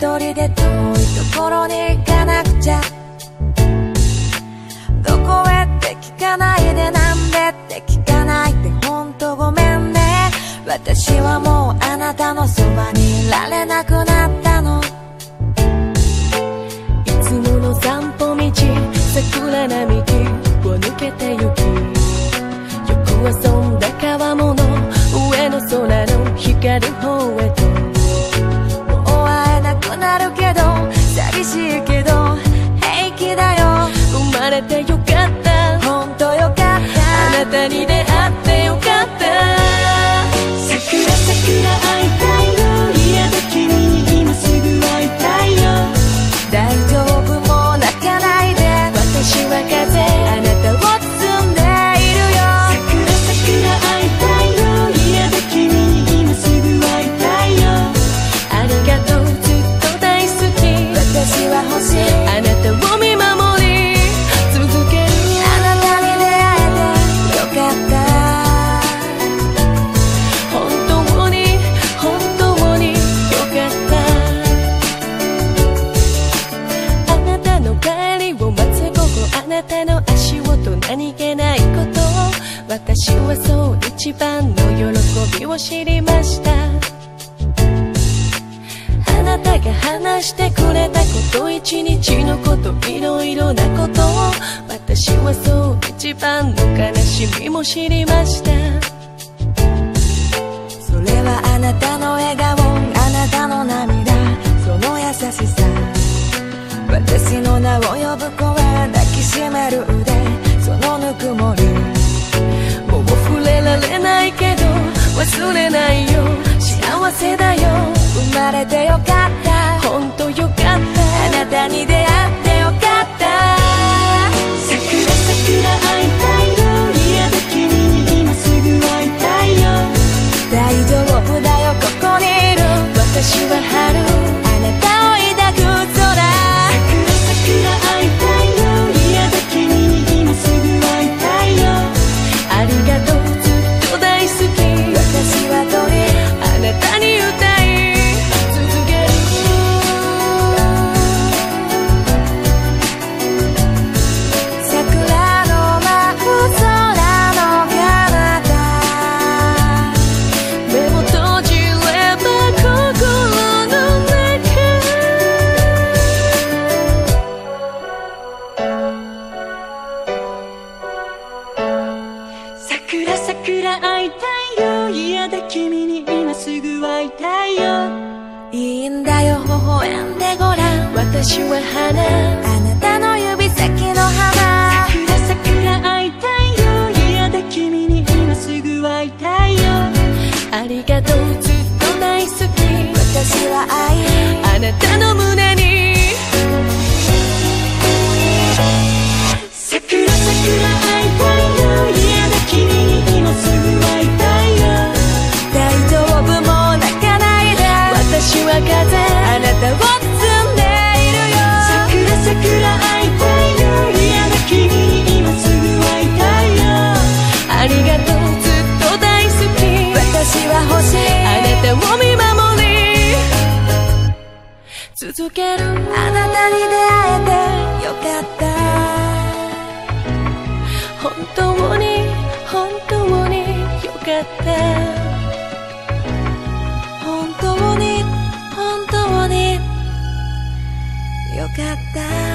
人で遠いところに行かなくちゃ。どこへって聞かないでなんでって聞かないで本当ごめんね。私はもうあなたのそばにいられなくなったの。いつもの散歩道桜並木私はそう一番の喜びを知りました。あなたが話してくれたこと一日のこといろいろなことを私はそう一番の悲しみも知りました。それはあなたの笑顔あなたの涙。その優しさ。私の名を呼ぶ子は抱きしめる腕。忘れないよ。幸せだよ。生まれてよかった。本当よかった。あなたに乾いたよ。いいんだよ微笑んでごらん。私は花。あなたの続ける。あなたに出会えてよかった。本当に本当によかった。本当に本当によかった。